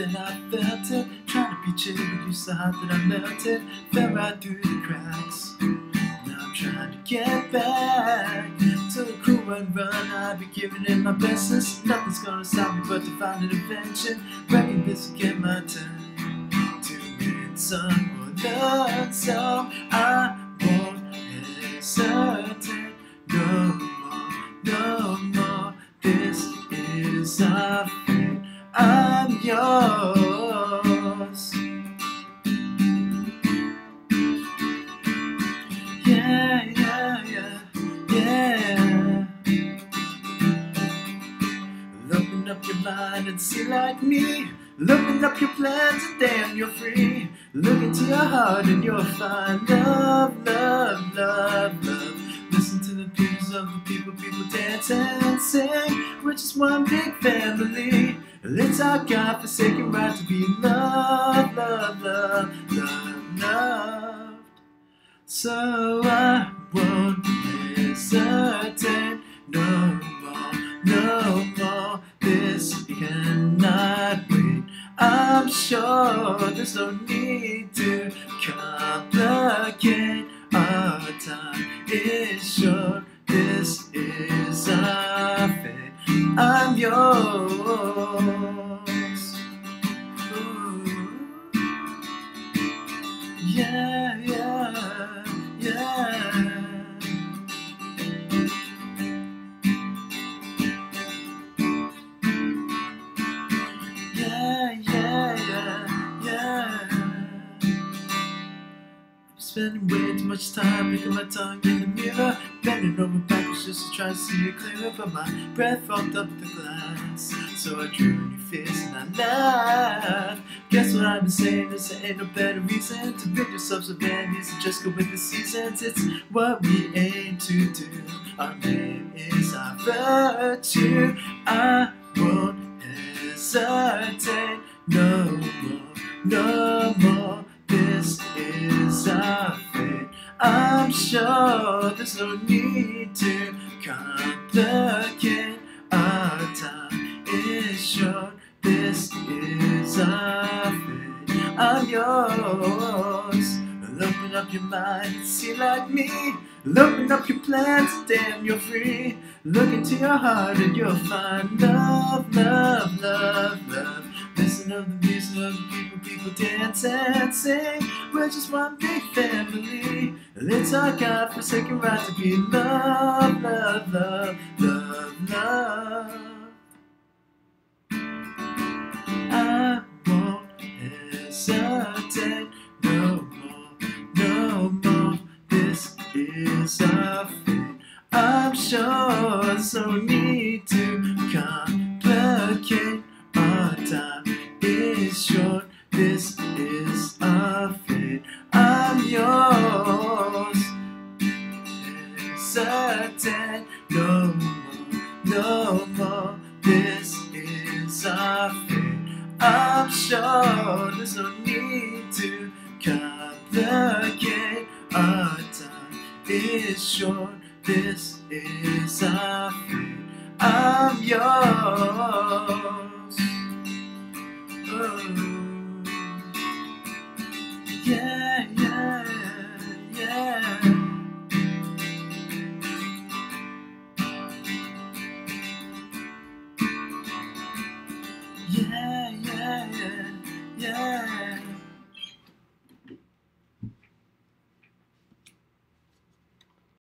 I felt it. Trying to be chill, but you hot that I melted. Fell right through the cracks. Now I'm trying to get back to the crew and run. I'll be giving it my best. Since nothing's gonna stop me but to find an invention. Reckon this will get my turn to win some or learn some. I won't hesitate no more, no more. This is our fate. I'm yours. Yeah, yeah, yeah, yeah. Open up your mind and see like me. Looking up your plans and damn, you're free. Look into your heart and you'll find love, love, love, love. Listen to the peals of the people, people dance and sing. We're just one big family. It's our God-forsaken right to be loved, love, love, love, loved. So I won't hesitate no more, no more. This cannot wait. I'm sure there's no need to complicate. Yours. Ooh. Yeah, yeah, spending way too much time licking my tongue in the mirror, bending over backwards just to try to see it clearer. But my breath fogged up the glass, so I drew a new face and I laughed. Guess what I've been saying is there ain't no better reason to rid yourself of bandies and just go with the seasons. It's what we aim to do. Our name is our virtue. I won't hesitate no more, no I'm sure there's no need to complicate. Our time is short. This is our fate. I'm yours. Open up your mind see like me. Open up your plans, damn, you're free. Look into your heart and you'll find love, love, love, love. Listen to the music of the people, people dance and sing. We're just one big family. It's our God-forsaken right to be love, love, love, love, love. I won't hesitate no more, no more. This is our fate. I'm sure there's no need to complicate. Sure there's no need to complicate. Our time is short. This is our fate. I'm yours. yeah, yeah.